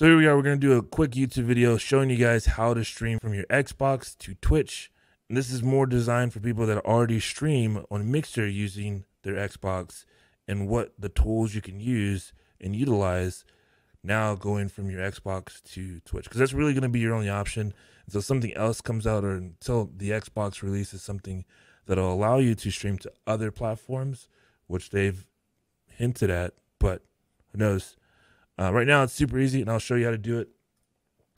So here we are. We're going to do a quick YouTube video showing you guys how to stream from your Xbox to Twitch. And this is more designed for people that already stream on Mixer using their Xbox and what the tools you can use and utilize now going from your Xbox to Twitch because that's really going to be your only option until something else comes out or until the Xbox releases something that'll allow you to stream to other platforms, which they've hinted at, but who knows? Uh, right now, it's super easy, and I'll show you how to do it.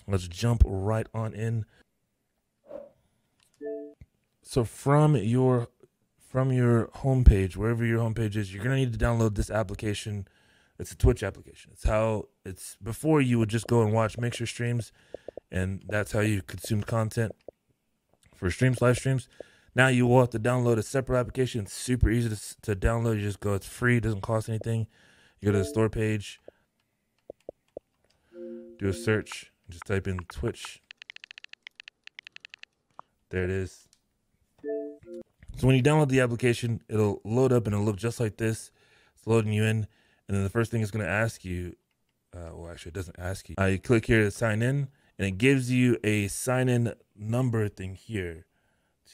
Let's jump right on in. So from your from your homepage, wherever your homepage is, you're gonna need to download this application. It's a Twitch application. It's how it's before you would just go and watch Mixer streams, and that's how you consume content for streams, live streams. Now you will have to download a separate application. It's super easy to, to download. You just go, it's free, it doesn't cost anything. You go to the store page, do a search, just type in Twitch. There it is. So when you download the application, it'll load up and it'll look just like this. It's loading you in, and then the first thing it's going to ask you, uh, well, actually, it doesn't ask you. Uh, you click here to sign in, and it gives you a sign in number thing here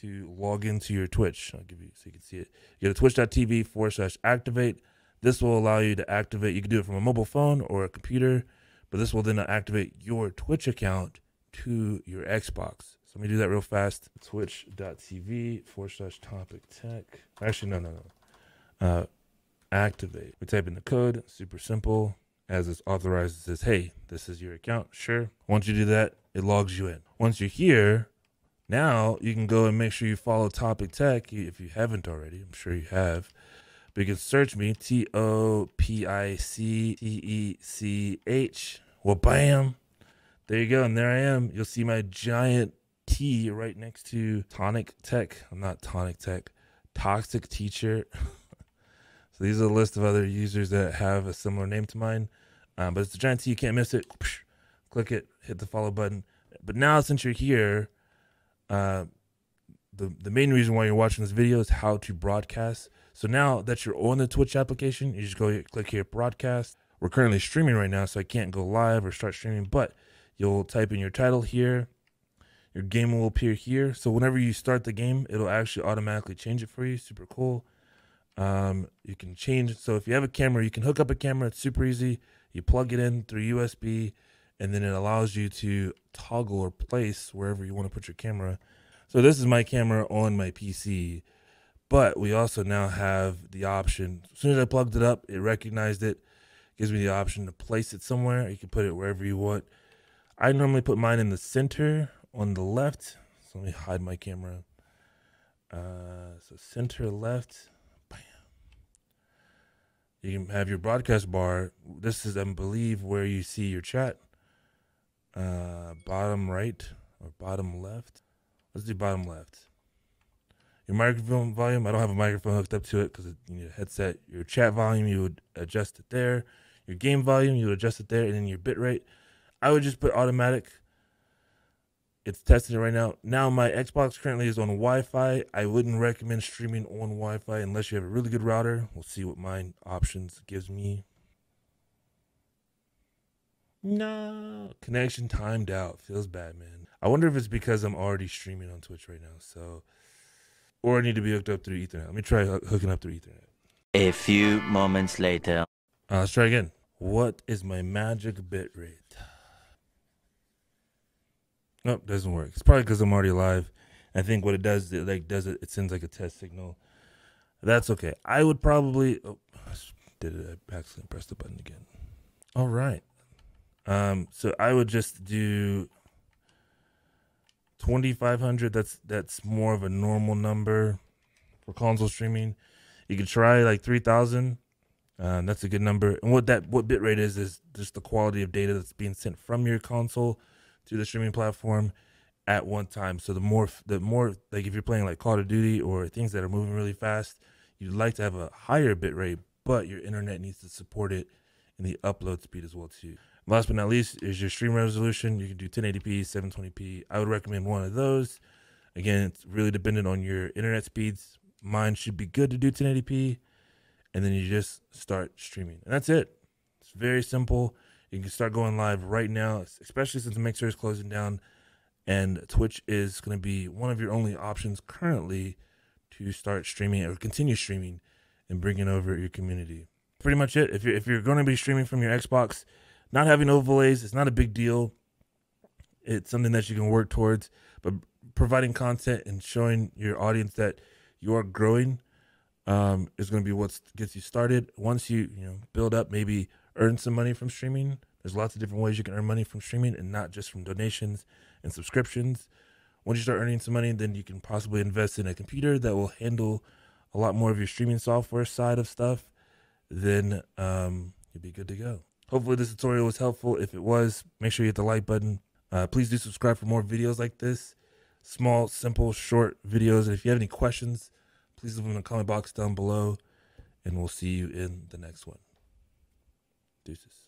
to log into your Twitch. I'll give you so you can see it. You go to twitch.tv forward slash activate. This will allow you to activate. You can do it from a mobile phone or a computer, but this will then activate your Twitch account to your Xbox. So let me do that real fast. Twitch.tv forward slash topic tech. Actually, no, no, no. Uh, activate. We type in the code, super simple. As it's authorized, it says, hey, this is your account. Sure. Once you do that, it logs you in. Once you're here, now you can go and make sure you follow Topic Tech if you haven't already. I'm sure you have. You can search me T O P I C T E C H. Well, bam. There you go. And there I am. You'll see my giant T right next to Tonic Tech. I'm not Tonic Tech. Toxic Teacher. so these are a list of other users that have a similar name to mine. Um, but it's a giant T. You can't miss it. Click it. Hit the follow button. But now since you're here, uh, the the main reason why you're watching this video is how to broadcast. So now that you're on the Twitch application, you just go click here, broadcast. We're currently streaming right now, so I can't go live or start streaming, but you'll type in your title here. Your game will appear here. So whenever you start the game, it'll actually automatically change it for you. Super cool. Um, you can change. So if you have a camera, you can hook up a camera. It's super easy. You plug it in through USB and then it allows you to toggle or place wherever you want to put your camera. So this is my camera on my PC, but we also now have the option. As soon as I plugged it up, it recognized it, gives me the option to place it somewhere. You can put it wherever you want. I normally put mine in the center on the left. So let me hide my camera. Uh, so center left. Bam. You can have your broadcast bar. This is, I believe, where you see your chat uh, bottom right or bottom left. Let's do bottom left. Your microphone volume, I don't have a microphone hooked up to it because you need a headset. Your chat volume, you would adjust it there. Your game volume, you would adjust it there. And then your bit rate, I would just put automatic. It's testing it right now. Now, my Xbox currently is on Wi Fi. I wouldn't recommend streaming on Wi Fi unless you have a really good router. We'll see what my options gives me. No. Connection timed out. Feels bad, man. I wonder if it's because I'm already streaming on Twitch right now. So, or I need to be hooked up through Ethernet. Let me try hooking up through Ethernet. A few moments later. Uh, let's try again. What is my magic bit rate? Nope, doesn't work. It's probably because I'm already live. I think what it does, it like does it, it sends like a test signal. That's okay. I would probably. Oh, did it? I accidentally pressed the button again. All right. Um, so I would just do 2500 that's that's more of a normal number for console streaming. You could try like 3000 uh, that's a good number. And what that what bitrate is is just the quality of data that's being sent from your console to the streaming platform at one time. So the more the more like if you're playing like call of duty or things that are moving really fast you'd like to have a higher bitrate but your internet needs to support it and the upload speed as well too Last but not least is your stream resolution. You can do 1080p, 720p. I would recommend one of those. Again, it's really dependent on your internet speeds. Mine should be good to do 1080p, and then you just start streaming, and that's it. It's very simple. You can start going live right now, especially since Mixer is closing down and Twitch is going to be one of your only options currently to start streaming or continue streaming and bringing over your community. Pretty much it. If you're if you're going to be streaming from your Xbox, not having overlays, it's not a big deal. It's something that you can work towards, but providing content and showing your audience that you are growing um, is going to be what gets you started. Once you you know build up, maybe earn some money from streaming. There's lots of different ways you can earn money from streaming, and not just from donations and subscriptions. Once you start earning some money, then you can possibly invest in a computer that will handle a lot more of your streaming software side of stuff. Then um, you'll be good to go. Hopefully, this tutorial was helpful. If it was, make sure you hit the like button. Uh, please do subscribe for more videos like this. Small, simple, short videos. And if you have any questions, please leave them in the comment box down below. And we'll see you in the next one. Deuces.